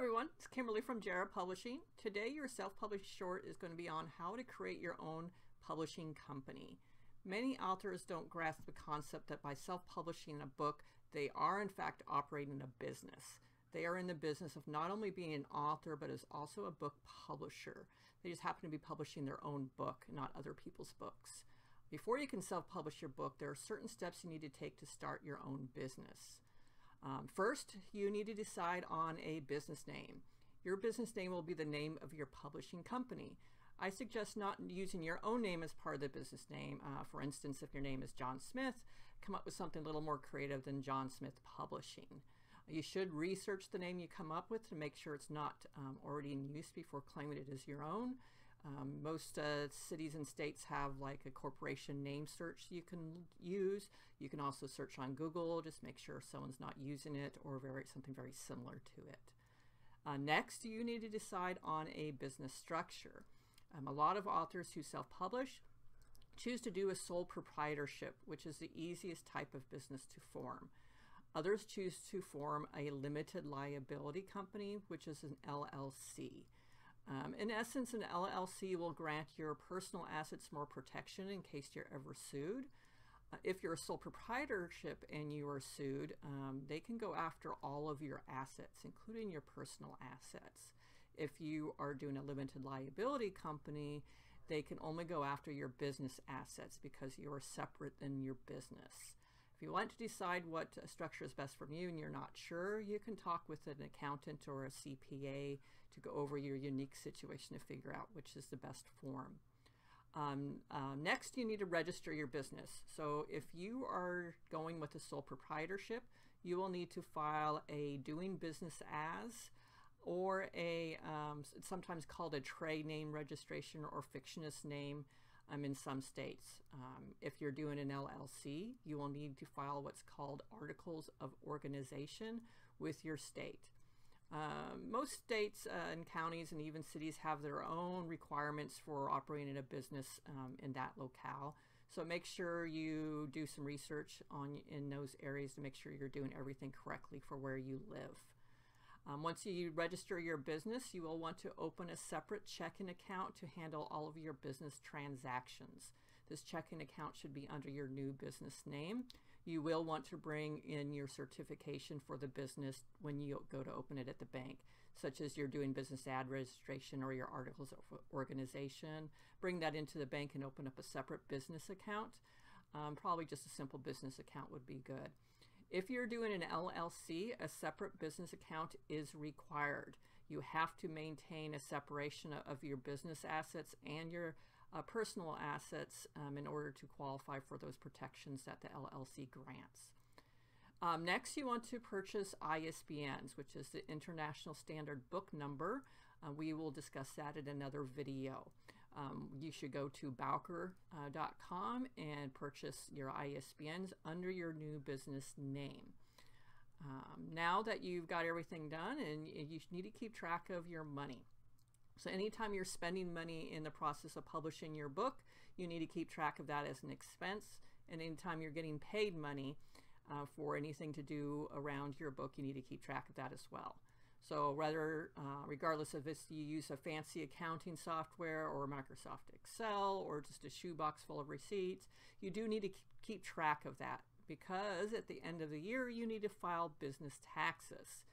everyone, it's Kimberly from Jera Publishing. Today your self-published short is going to be on how to create your own publishing company. Many authors don't grasp the concept that by self-publishing a book, they are in fact operating a business. They are in the business of not only being an author, but as also a book publisher. They just happen to be publishing their own book, not other people's books. Before you can self-publish your book, there are certain steps you need to take to start your own business. Um, first, you need to decide on a business name. Your business name will be the name of your publishing company. I suggest not using your own name as part of the business name. Uh, for instance, if your name is John Smith, come up with something a little more creative than John Smith Publishing. You should research the name you come up with to make sure it's not um, already in use before claiming it as your own. Um, most uh, cities and states have like a corporation name search you can use. You can also search on Google, just make sure someone's not using it or very something very similar to it. Uh, next, you need to decide on a business structure. Um, a lot of authors who self-publish choose to do a sole proprietorship, which is the easiest type of business to form. Others choose to form a limited liability company, which is an LLC. Um, in essence, an LLC will grant your personal assets more protection in case you're ever sued. Uh, if you're a sole proprietorship and you are sued, um, they can go after all of your assets, including your personal assets. If you are doing a limited liability company, they can only go after your business assets because you are separate than your business. If you want to decide what structure is best for you and you're not sure, you can talk with an accountant or a CPA to go over your unique situation to figure out which is the best form. Um, uh, next, you need to register your business. So if you are going with a sole proprietorship, you will need to file a doing business as or a um, sometimes called a trade name registration or fictitious name um, in some states. Um, if you're doing an LLC, you will need to file what's called articles of organization with your state. Um, most states uh, and counties and even cities have their own requirements for operating a business um, in that locale. So make sure you do some research on in those areas to make sure you're doing everything correctly for where you live. Um, once you register your business, you will want to open a separate checking account to handle all of your business transactions. This checking account should be under your new business name. You will want to bring in your certification for the business when you go to open it at the bank, such as you're doing business ad registration or your articles of organization. Bring that into the bank and open up a separate business account. Um, probably just a simple business account would be good. If you're doing an LLC, a separate business account is required. You have to maintain a separation of your business assets and your uh, personal assets um, in order to qualify for those protections that the LLC grants. Um, next, you want to purchase ISBNs, which is the International Standard Book Number. Uh, we will discuss that in another video. Um, you should go to bowker.com uh, and purchase your ISBNs under your new business name. Um, now that you've got everything done and you need to keep track of your money. So anytime you're spending money in the process of publishing your book, you need to keep track of that as an expense. And anytime you're getting paid money uh, for anything to do around your book, you need to keep track of that as well. So rather, uh, regardless of if you use a fancy accounting software or Microsoft Excel or just a shoebox full of receipts, you do need to keep track of that because at the end of the year, you need to file business taxes.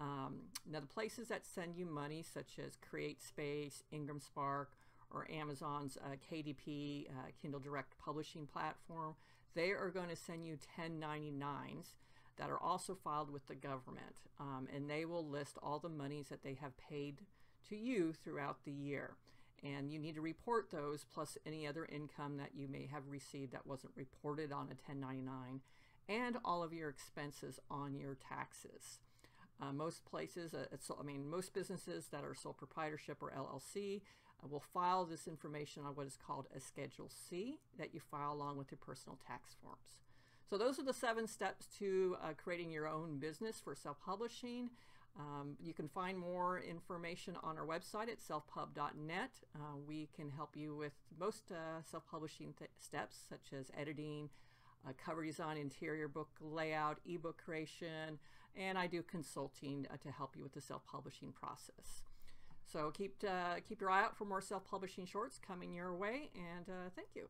Um, now, the places that send you money, such as CreateSpace, Ingram Spark, or Amazon's uh, KDP, uh, Kindle Direct Publishing platform, they are going to send you 1099s that are also filed with the government. Um, and they will list all the monies that they have paid to you throughout the year. And you need to report those plus any other income that you may have received that wasn't reported on a 1099 and all of your expenses on your taxes. Uh, most places, uh, I mean, most businesses that are sole proprietorship or LLC uh, will file this information on what is called a Schedule C that you file along with your personal tax forms. So those are the seven steps to uh, creating your own business for self-publishing. Um, you can find more information on our website at selfpub.net. Uh, we can help you with most uh, self-publishing steps such as editing, uh, cover design, interior book layout, ebook creation, and I do consulting uh, to help you with the self-publishing process. So keep uh, keep your eye out for more self-publishing shorts coming your way, and uh, thank you.